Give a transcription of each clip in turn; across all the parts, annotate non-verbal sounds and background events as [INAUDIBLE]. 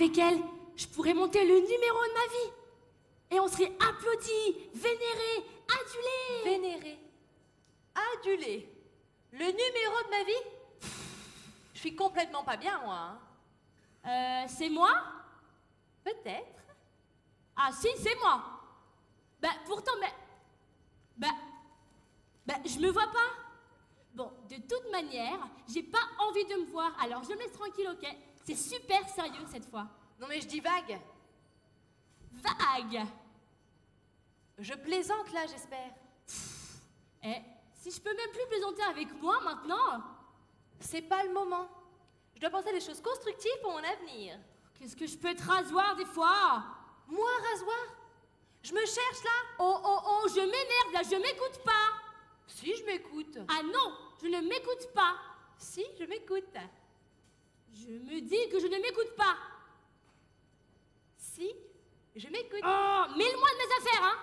Avec elle, je pourrais monter le numéro de ma vie. Et on serait applaudi, vénéré, adulé. Vénéré. Adulé. Le numéro de ma vie? Je suis complètement pas bien, moi. hein. Euh, c'est moi? Peut-être. Ah si, c'est moi. Bah pourtant, mais... Bah... Bah, je me vois pas. Bon, de toute manière, j'ai pas envie de me voir, alors je me laisse tranquille, ok C'est super sérieux cette fois. Non mais je dis vague. Vague Je plaisante là, j'espère. Eh, si je peux même plus plaisanter avec moi maintenant, C'est pas le moment. Je dois penser à des choses constructives pour mon avenir. qu'est-ce que je peux te rasoir des fois? Moi, rasoir? Je me cherche là? Oh, oh, oh, je m'énerve là, je m'écoute pas Si, je m'écoute. Ah non, je ne m'écoute pas Si, je m'écoute. Je me dis que je ne m'écoute pas. Si, je m'écoute. Oh, mille-moi de mes affaires, hein.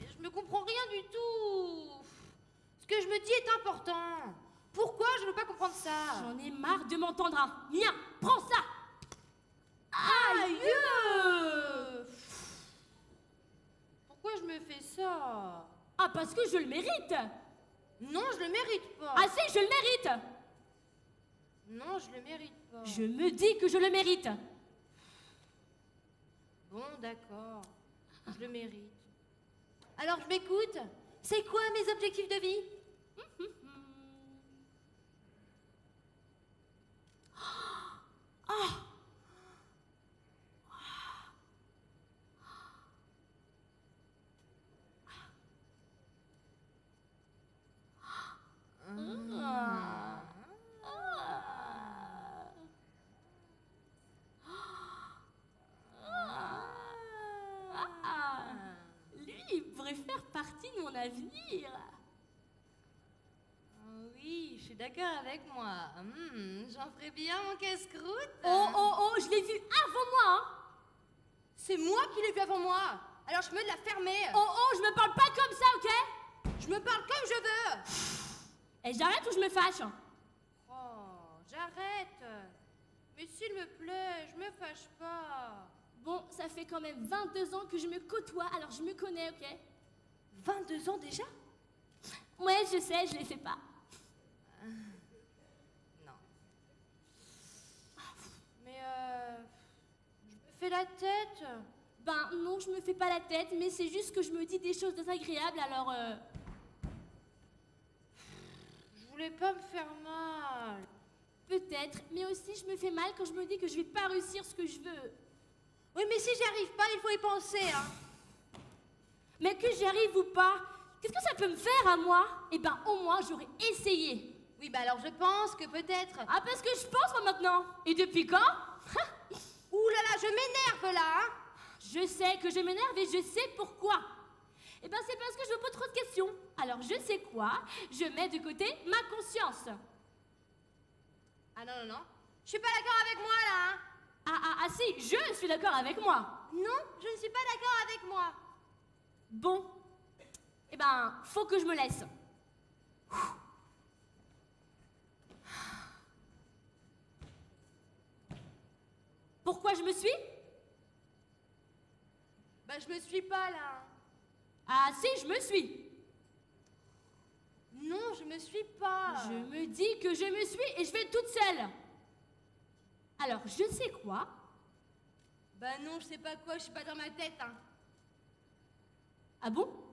Je me comprends rien du tout. Ce que je me dis est important. Pourquoi je ne veux pas comprendre ça? J'en ai marre de m'entendre un mien, prends ça. Aïe. Pourquoi je me fais ça? Ah, parce que je le mérite Non, je le mérite pas. Ah si, je le mérite Non, je le mérite pas. Je me dis que je le mérite Bon, d'accord. Je le mérite. Alors, je m'écoute. C'est quoi mes objectifs de vie Ah, Lui, il pourrait faire Oui, je suis d'accord avec moi. Hmm, J'en ferai bien mon casse-croûte. Oh, oh, oh, je l'ai vu avant moi hein. C'est moi qui l'ai vu avant moi. Alors je me de la fermer. Oh, oh, je me parle pas comme ça, ok? Je me parle comme je veux. Et j'arrête ou je me fâche Oh, j'arrête. Mais s'il me plaît, je me fâche pas. Bon, ça fait quand même 22 ans que je me côtoie, alors je me connais, ok? 22 ans déjà? Ouais, je sais, je les fais pas. Non. Mais euh, je me fais la tête. Ben non, je me fais pas la tête, mais c'est juste que je me dis des choses désagréables, alors euh... Je voulais pas me faire mal. Peut-être, mais aussi je me fais mal quand je me dis que je vais pas réussir ce que je veux. Oui, mais si j'y arrive pas, il faut y penser, hein. Mais que j'y arrive ou pas, qu'est-ce que ça peut me faire à moi? Eh ben au moins j'aurais essayé. Oui, bah alors je pense que peut-être. Ah parce que je pense moi maintenant. Et depuis quand? [LAUGHS] Ouh là là, je m'énerve là, hein. Je sais que je m'énerve et je sais pourquoi. Eh ben c'est parce que je me pose trop de questions. Alors je sais quoi? Je mets de côté ma conscience. Ah non, non, non. Je suis pas d'accord avec moi là, hein. Ah ah ah si, je suis d'accord avec moi. Non, je ne suis pas d'accord avec moi. Bon. Eh ben, faut que je me laisse. Pourquoi je me suis? Bah je me suis pas là. Ah si, je me suis. Non, je me suis pas. Je me dis que je me suis et je vais toute seule. Alors, je sais quoi? Bah non, je sais pas quoi, je suis pas dans ma tête, hein. Ah bon?